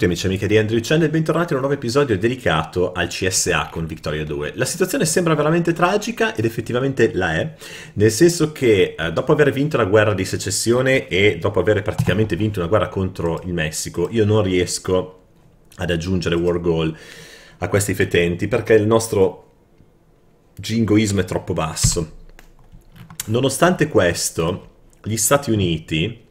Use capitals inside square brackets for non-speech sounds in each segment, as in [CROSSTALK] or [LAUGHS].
tutti amici e amiche di Andrew Chen e bentornati in un nuovo episodio dedicato al CSA con Victoria 2. La situazione sembra veramente tragica ed effettivamente la è, nel senso che eh, dopo aver vinto la guerra di secessione e dopo aver praticamente vinto una guerra contro il Messico, io non riesco ad aggiungere war goal a questi fetenti perché il nostro jingoismo è troppo basso. Nonostante questo, gli Stati Uniti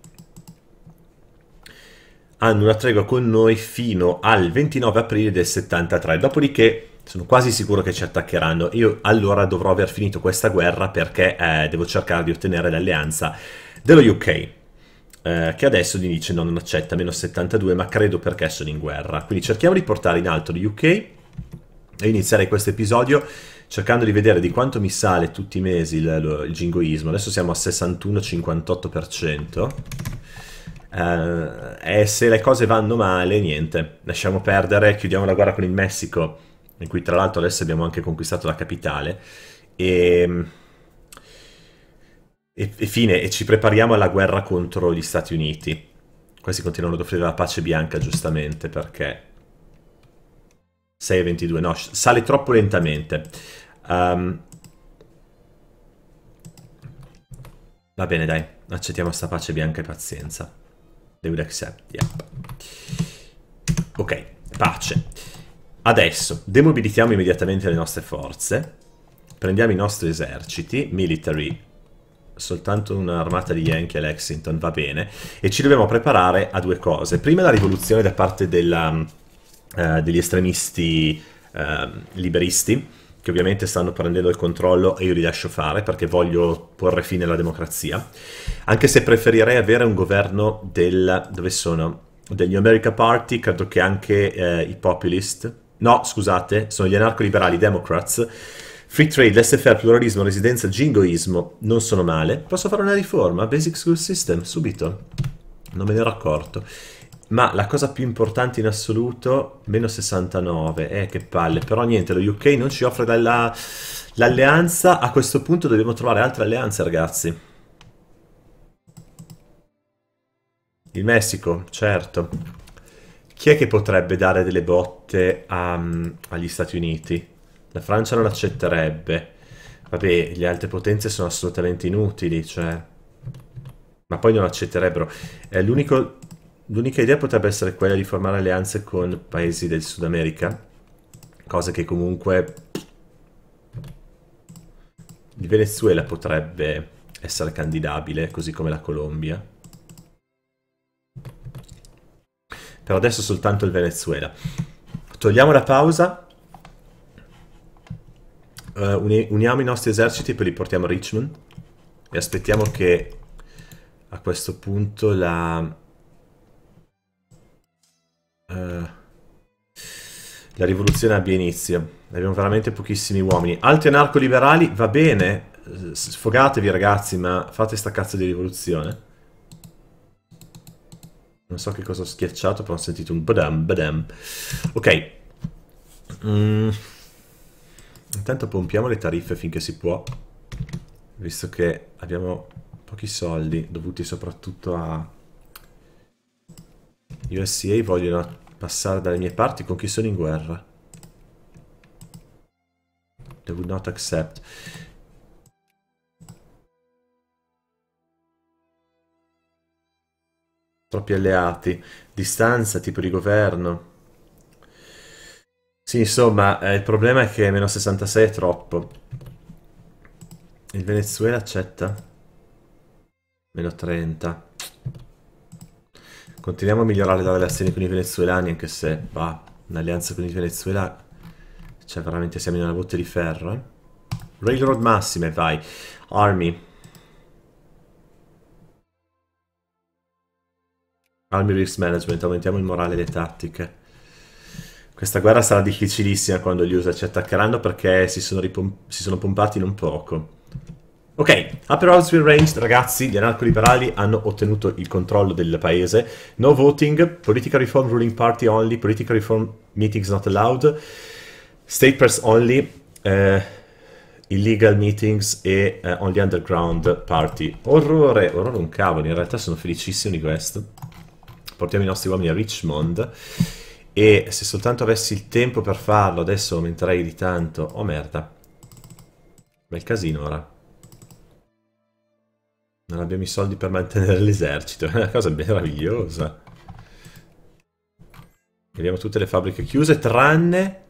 hanno una tregua con noi fino al 29 aprile del 73, dopodiché sono quasi sicuro che ci attaccheranno. Io allora dovrò aver finito questa guerra perché eh, devo cercare di ottenere l'alleanza dello UK, eh, che adesso mi dice no, non accetta meno 72, ma credo perché sono in guerra. Quindi cerchiamo di portare in alto lo UK e inizierei questo episodio cercando di vedere di quanto mi sale tutti i mesi il, il jingoismo. Adesso siamo a 61-58%. Uh, e se le cose vanno male, niente, lasciamo perdere, chiudiamo la guerra con il Messico, in cui tra l'altro adesso abbiamo anche conquistato la capitale, e, e, e fine, e ci prepariamo alla guerra contro gli Stati Uniti. Questi continuano ad offrire la pace bianca, giustamente, perché 6 e 22, no, sale troppo lentamente. Um, va bene, dai, accettiamo sta pace bianca e pazienza. They would accept, yep. Ok, pace. Adesso demobilitiamo immediatamente le nostre forze, prendiamo i nostri eserciti, military, soltanto un'armata di Yankee a Lexington va bene, e ci dobbiamo preparare a due cose. Prima la rivoluzione da parte della, uh, degli estremisti uh, liberisti, che ovviamente stanno prendendo il controllo e io li lascio fare perché voglio porre fine alla democrazia, anche se preferirei avere un governo del... dove sono? Degli America Party, credo che anche eh, i populist, no scusate, sono gli anarco-liberali, Democrats, Free trade, laissez-faire, pluralismo, residenza, jingoismo, non sono male. Posso fare una riforma? Basic School System, subito. Non me ne ero accorto. Ma la cosa più importante in assoluto, meno 69, eh che palle, però niente, lo UK non ci offre l'alleanza, a questo punto dobbiamo trovare altre alleanze ragazzi. Il Messico, certo. Chi è che potrebbe dare delle botte a, agli Stati Uniti? La Francia non accetterebbe. Vabbè, le altre potenze sono assolutamente inutili, cioè... Ma poi non accetterebbero. È l'unico L'unica idea potrebbe essere quella di formare alleanze con paesi del Sud America, cosa che comunque il Venezuela potrebbe essere candidabile, così come la Colombia. Però adesso soltanto il Venezuela. Togliamo la pausa, uh, uniamo i nostri eserciti e poi li portiamo a Richmond e aspettiamo che a questo punto la Uh, la rivoluzione abbia inizio. Abbiamo veramente pochissimi uomini. Altri anarco-liberali, va bene, sfogatevi ragazzi, ma fate sta cazzo di rivoluzione. Non so che cosa ho schiacciato, però ho sentito un badam badam. Ok. Mm. Intanto pompiamo le tariffe finché si può, visto che abbiamo pochi soldi, dovuti soprattutto a USCA vogliono passare dalle mie parti con chi sono in guerra. They would not accept. Troppi alleati. Distanza, tipo di governo. Sì, insomma, eh, il problema è che meno 66 è troppo. Il Venezuela accetta? Meno 30. Continuiamo a migliorare le relazioni con i venezuelani, anche se, va, un'alleanza con il Venezuela, cioè veramente siamo in una botte di ferro, eh? Railroad massime, vai. Army. Army Risk Management, aumentiamo il morale e le tattiche. Questa guerra sarà difficilissima quando gli USA ci attaccheranno perché si sono, si sono pompati non poco. Ok, Upper Houseville Range, ragazzi, gli anarco-liberali hanno ottenuto il controllo del paese. No voting, political reform ruling party only, political reform meetings not allowed, state press only, uh, illegal meetings e uh, only underground party. Orrore, orrore un cavolo, in realtà sono felicissimo di questo. portiamo i nostri uomini a Richmond e se soltanto avessi il tempo per farlo, adesso aumenterei di tanto. Oh merda. Bel casino ora. Non abbiamo i soldi per mantenere l'esercito, è una cosa meravigliosa. Vediamo tutte le fabbriche chiuse, tranne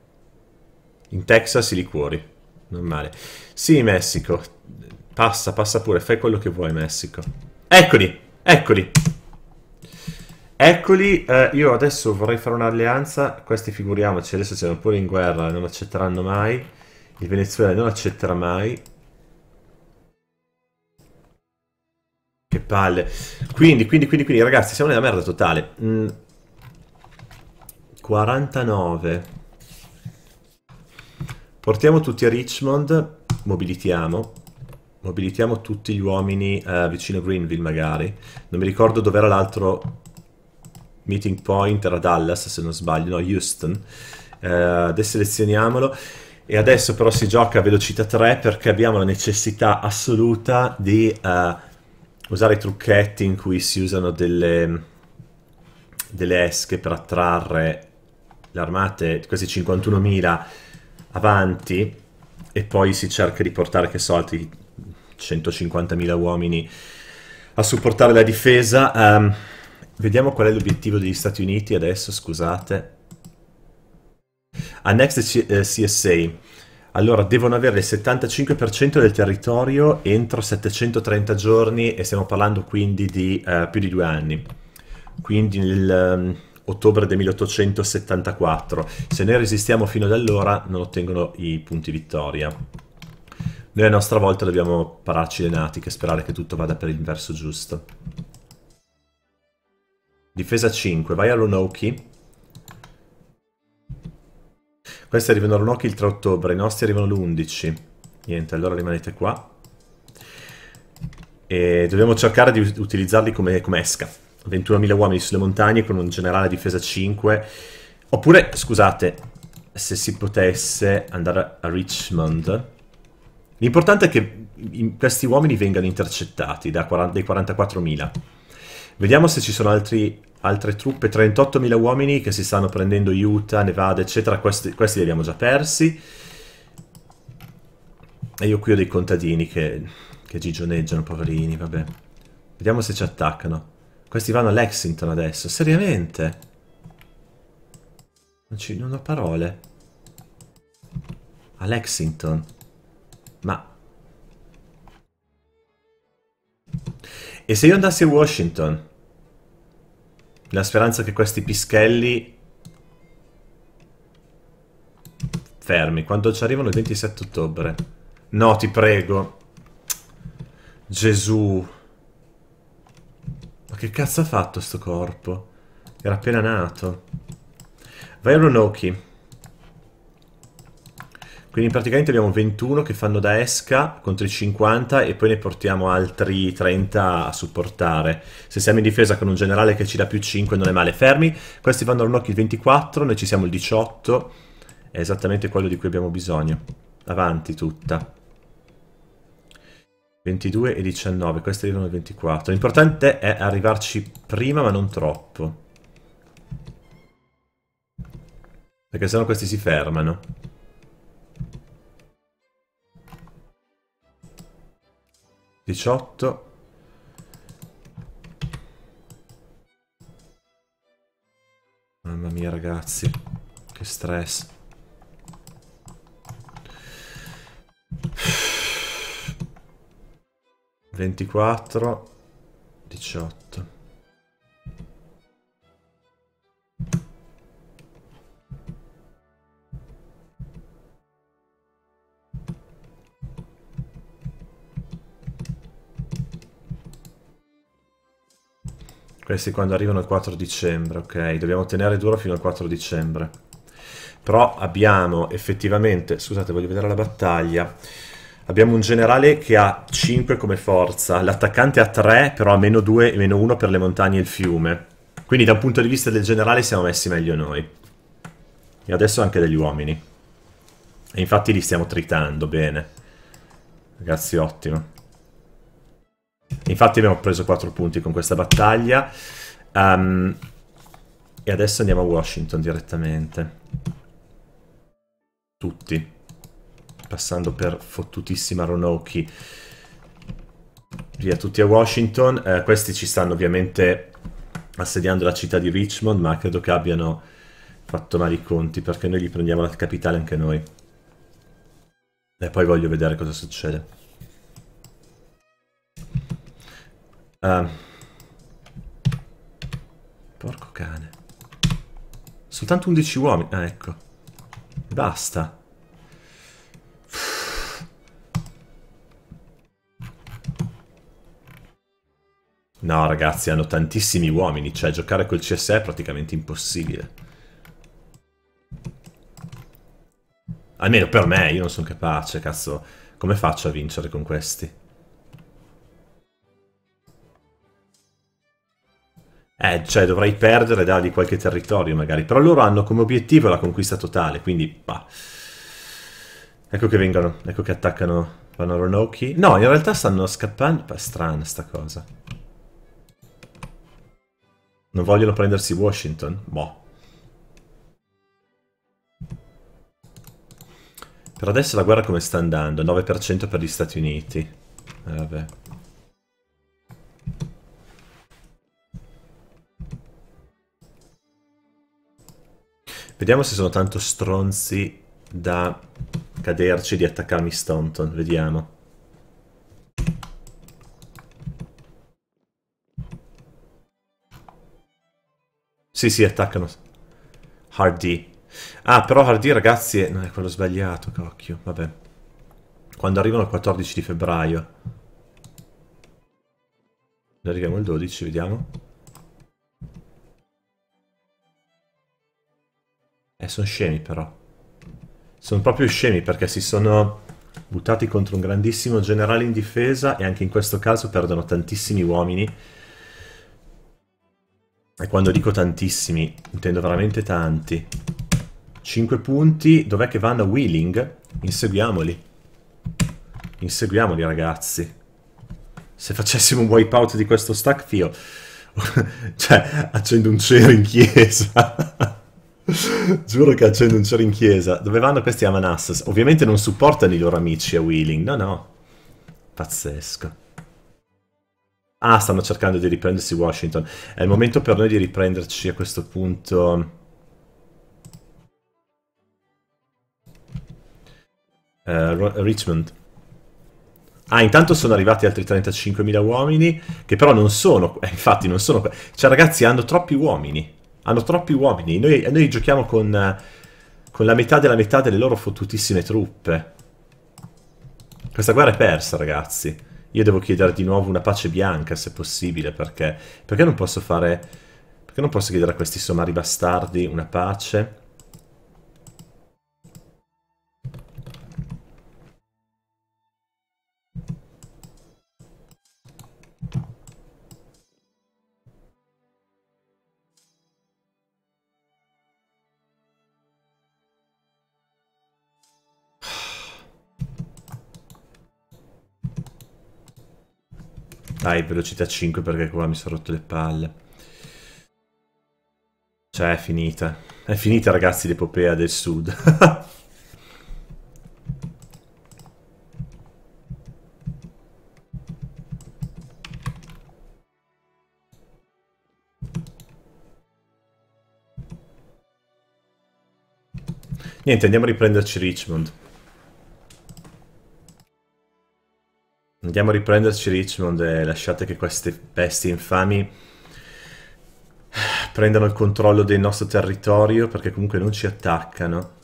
in Texas i liquori. Non male. Sì, Messico. Passa, passa pure, fai quello che vuoi, Messico. Eccoli, eccoli. Eccoli, eh, io adesso vorrei fare un'alleanza, questi figuriamoci, adesso siamo pure in guerra, non accetteranno mai, il Venezuela non accetterà mai. Palle. Quindi, quindi, quindi, quindi, ragazzi, siamo nella merda totale. Mm. 49. Portiamo tutti a Richmond, mobilitiamo. Mobilitiamo tutti gli uomini eh, vicino Greenville magari. Non mi ricordo dov'era l'altro meeting point, era Dallas se non sbaglio, no, Houston. Eh, deselezioniamolo. E adesso però si gioca a velocità 3 perché abbiamo la necessità assoluta di uh, usare i trucchetti in cui si usano delle, delle esche per attrarre le armate, questi 51.000 avanti e poi si cerca di portare, che so, altri 150.000 uomini a supportare la difesa. Um, vediamo qual è l'obiettivo degli Stati Uniti adesso, scusate. Annex CSA. Allora, devono avere il 75% del territorio entro 730 giorni e stiamo parlando quindi di uh, più di due anni. Quindi nel um, ottobre del 1874. Se noi resistiamo fino ad allora non ottengono i punti vittoria. Noi a nostra volta dobbiamo pararci le natiche sperare che tutto vada per il verso giusto. Difesa 5, vai a Roanoke. Questi arrivano a Roanoke il 3 ottobre, i nostri arrivano l'11. Niente, allora rimanete qua. E dobbiamo cercare di utilizzarli come, come esca. 21.000 uomini sulle montagne con un generale difesa 5. Oppure, scusate, se si potesse andare a Richmond L'importante è che questi uomini vengano intercettati da 40, dai 44.000. Vediamo se ci sono altri, altre truppe, 38.000 uomini che si stanno prendendo Utah, Nevada, eccetera. Questi, questi li abbiamo già persi. E io qui ho dei contadini che, che gigioneggiano, poverini, vabbè. Vediamo se ci attaccano. Questi vanno a Lexington adesso, seriamente? Non, ci, non ho parole. A Lexington. Ma... E se io andassi a Washington? La speranza che questi pischelli... Fermi, quando ci arrivano il 27 ottobre? No, ti prego. Gesù. Ma che cazzo ha fatto sto corpo? Era appena nato. Vai a Roanoke. Quindi praticamente abbiamo 21 che fanno da esca contro i 50 e poi ne portiamo altri 30 a supportare. Se siamo in difesa con un generale che ci dà più 5 non è male. Fermi, questi vanno a Runocchi il 24, noi ci siamo il 18. È esattamente quello di cui abbiamo bisogno. Avanti tutta. 22 e 19, questi arrivano al 24. L'importante è arrivarci prima ma non troppo. Perché sennò questi si fermano. 18 Mamma mia ragazzi Che stress. 24 18 Questi quando arrivano il 4 dicembre, ok? Dobbiamo tenere duro fino al 4 dicembre. Però abbiamo effettivamente... Scusate, voglio vedere la battaglia. Abbiamo un generale che ha 5 come forza. L'attaccante ha 3, però ha meno 2 e meno 1 per le montagne e il fiume. Quindi da un punto di vista del generale siamo messi meglio noi. E adesso anche degli uomini. E infatti li stiamo tritando bene. Ragazzi, ottimo. Infatti abbiamo preso 4 punti con questa battaglia. Um, E adesso andiamo a Washington direttamente. Tutti. Passando per fottutissima Roanoke. Via tutti a Washington. Eh, questi ci stanno ovviamente assediando la città di Richmond, ma credo che abbiano fatto male i conti, perché noi gli prendiamo la capitale anche noi. E poi voglio vedere cosa succede. Uh, porco cane. Soltanto 11 uomini. Ah, ecco. Basta. No, ragazzi, hanno tantissimi uomini. Cioè, giocare col CSE è praticamente impossibile. Almeno per me, io non sono capace, cazzo. Come faccio a vincere con questi? Eh, cioè, dovrei perdere e dargli qualche territorio, magari. Però loro hanno come obiettivo la conquista totale, quindi, bah. Ecco che vengono, ecco che attaccano Vanno. No, in realtà stanno scappando... È strana sta cosa. Non vogliono prendersi Washington? Boh. Per adesso la guerra come sta andando? 9% per gli Stati Uniti. Eh, vabbè. Vediamo se sono tanto stronzi da caderci di attaccarmi Staunton. Vediamo. Sì, sì, attaccano. Hardy. Ah, però Hardy, ragazzi, è... no, è quello sbagliato, cocchio. Vabbè. Quando arrivano il 14 di febbraio. Arriviamo il 12, vediamo. Sono scemi, però. Sono proprio scemi, perché si sono buttati contro un grandissimo generale in difesa e anche in questo caso perdono tantissimi uomini. E quando dico tantissimi, intendo veramente tanti. 5 punti, dov'è che vanno? Wheeling? Inseguiamoli. Inseguiamoli, ragazzi. Se facessimo un wipeout di questo stack, fio... [LAUGHS] cioè, accendo un cero in chiesa. [LAUGHS] Giuro che accendo un cero in chiesa. Dove vanno questi a Manassas? Ovviamente non supportano i loro amici a Wheeling. No, no. Pazzesco. Ah, stanno cercando di riprendersi Washington. È il momento per noi di riprenderci a questo punto... Uh, Richmond. Ah, intanto sono arrivati altri 35.000 uomini, che però non sono... Eh, infatti non sono... Cioè ragazzi, hanno troppi uomini. Hanno troppi uomini. Noi, noi giochiamo con, con la metà della metà delle loro fottutissime truppe. Questa guerra è persa, ragazzi. Io devo chiedere di nuovo una pace bianca, se possibile, perché... Perché non posso fare... Perché non posso chiedere a questi somari bastardi una pace? Dai, velocità 5 perché qua mi sono rotto le palle. Cioè, è finita. È finita, ragazzi, l'epopea del sud. [LAUGHS] Niente, andiamo a riprenderci Richmond. Andiamo a riprenderci Richmond e lasciate che queste bestie infami [SIGHS] prendano il controllo del nostro territorio perché comunque non ci attaccano.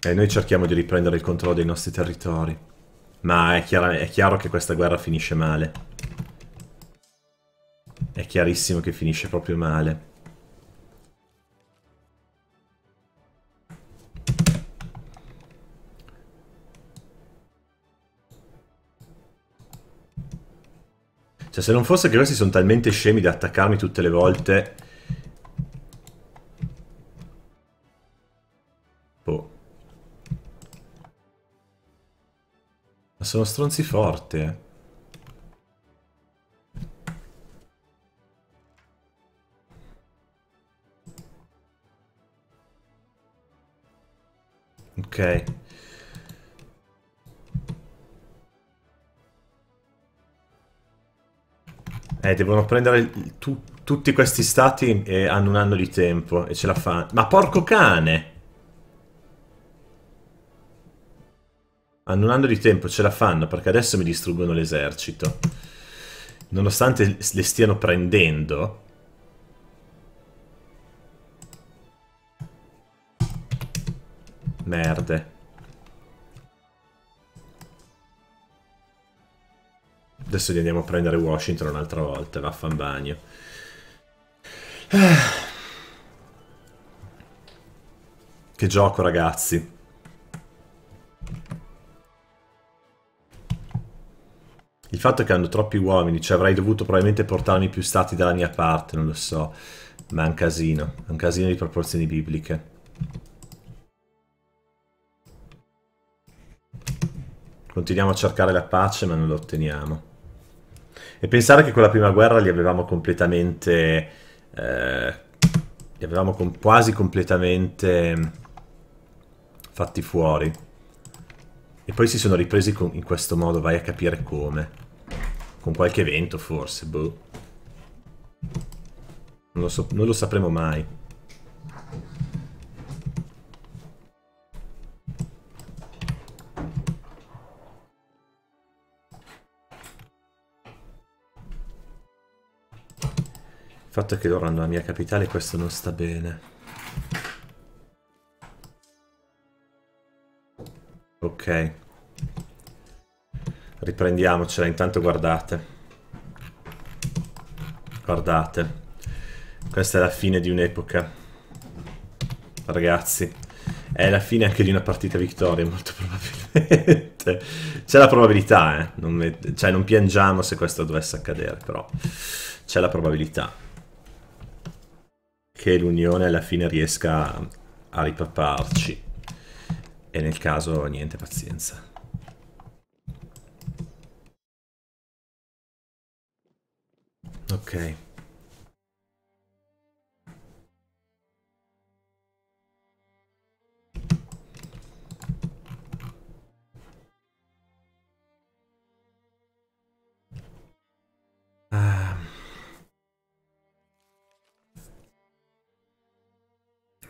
E noi cerchiamo di riprendere il controllo dei nostri territori. Ma è, chiaro, è chiaro che questa guerra finisce male. È chiarissimo che finisce proprio male. Cioè, se non fosse che questi sono talmente scemi da attaccarmi tutte le volte... Boh. Ma sono stronzi forti. Eh. Ok. Eh, devono prendere tu, tutti questi stati e hanno un anno di tempo e ce la fanno. Ma porco cane! Hanno un anno di tempo, ce la fanno perché adesso mi distruggono l'esercito. Nonostante le stiano prendendo. Merde. Adesso li andiamo a prendere Washington un'altra volta, vaffan bagno. [SIGHS] Che gioco, ragazzi. Il fatto è che hanno troppi uomini, cioè avrei dovuto probabilmente portarmi più stati dalla mia parte, non lo so. Ma è un casino, è un casino di proporzioni bibliche. Continuiamo a cercare la pace ma non la otteniamo. E pensare che quella prima guerra li avevamo completamente... Eh, li avevamo com quasi completamente fatti fuori. E poi si sono ripresi in questo modo, vai a capire come. Con qualche evento forse, boh. Non lo, so, non lo sapremo mai. Fatto che loro hanno la mia capitale e questo non sta bene. Ok. Riprendiamocela, intanto guardate. Guardate. Questa è la fine di un'epoca. Ragazzi. È la fine anche di una partita vittoria, molto [LAUGHS] probabilmente. C'è la probabilità, eh. Non, cioè, non piangiamo se questo dovesse accadere, però c'è la probabilità che l'Unione alla fine riesca a ripapparci. E nel caso, niente, pazienza. Ok.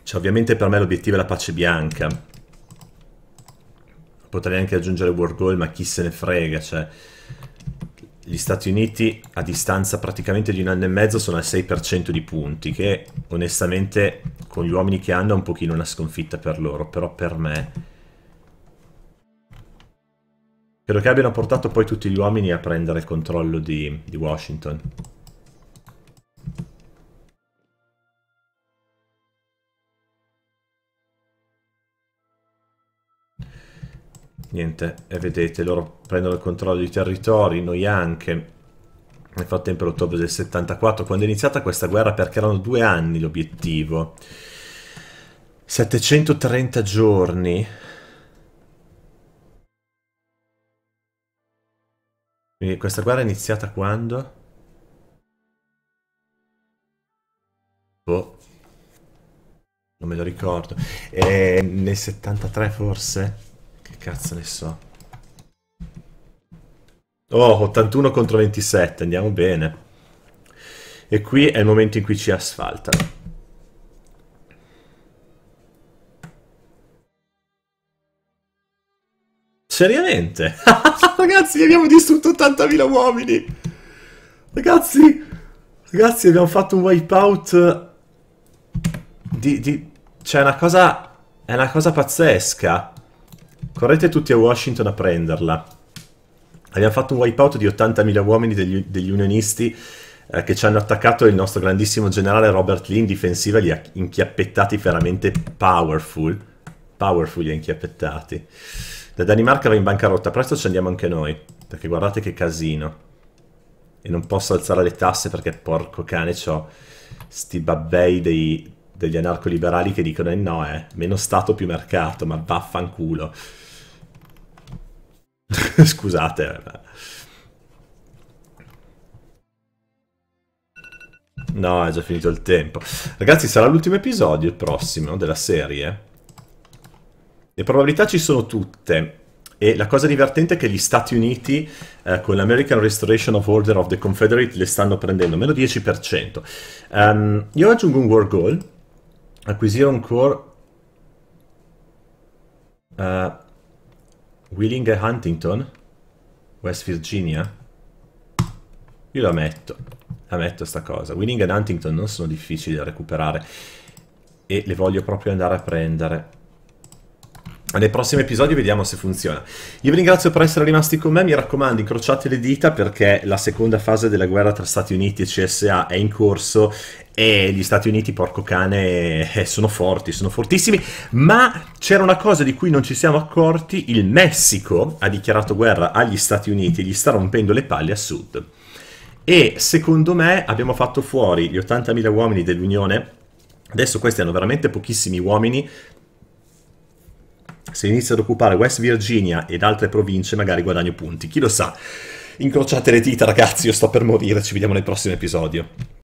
Cioè, ovviamente per me l'obiettivo è la pace bianca. Potrei anche aggiungere War Goal, ma chi se ne frega, cioè... Gli Stati Uniti a distanza praticamente di un anno e mezzo sono al 6% di punti, che onestamente con gli uomini che hanno è un pochino una sconfitta per loro, però per me... Credo che abbiano portato poi tutti gli uomini a prendere il controllo di, di Washington. Niente, e vedete, loro prendono il controllo dei territori, noi anche. Nel frattempo l'ottobre del 74, quando è iniziata questa guerra, perché erano due anni l'obiettivo. 730 giorni. Quindi questa guerra è iniziata quando? Boh. Non me lo ricordo. Eh, nel 73 forse? Cazzo ne so. Oh, 81 contro 27, andiamo bene. E qui è il momento in cui ci asfaltano. Seriamente? [LAUGHS] ragazzi, abbiamo distrutto 80.000 uomini! Ragazzi, ragazzi, abbiamo fatto un wipeout di... di... Cioè, una cosa... È una cosa pazzesca. Correte tutti a Washington a prenderla. Abbiamo fatto un wipeout di 80.000 uomini degli, degli unionisti eh, che ci hanno attaccato il nostro grandissimo generale Robert Lee in difensiva, li ha inchiappettati veramente powerful. Powerful li ha inchiappettati. La Danimarca va in bancarotta, presto ci andiamo anche noi, perché guardate che casino. E non posso alzare le tasse perché porco cane ho sti babbei dei, degli anarco-liberali che dicono eh no, eh, meno Stato più mercato, ma vaffanculo. [LAUGHS] Scusate. No, è già finito il tempo. Ragazzi, sarà l'ultimo episodio, il prossimo, della serie. Le probabilità ci sono tutte. E la cosa divertente è che gli Stati Uniti eh, con l'American Restoration of Order of the Confederate le stanno prendendo, meno 10%. Um, ehm, io aggiungo un war goal, acquisire un core uh, Wheeling e Huntington, West Virginia. Io la metto, la metto sta cosa. Wheeling e Huntington non sono difficili da recuperare e le voglio proprio andare a prendere. Nei prossimi episodi vediamo se funziona. Io vi ringrazio per essere rimasti con me, mi raccomando incrociate le dita perché la seconda fase della guerra tra Stati Uniti e CSA è in corso e gli Stati Uniti, porco cane, eh, sono forti, sono fortissimi, ma c'era una cosa di cui non ci siamo accorti, il Messico ha dichiarato guerra agli Stati Uniti gli sta rompendo le palle a sud. E secondo me abbiamo fatto fuori gli 80.000 uomini dell'Unione, adesso questi hanno veramente pochissimi uomini, se inizio ad occupare West Virginia ed altre province magari guadagno punti, chi lo sa. Incrociate le dita ragazzi, io sto per morire, ci vediamo nel prossimo episodio.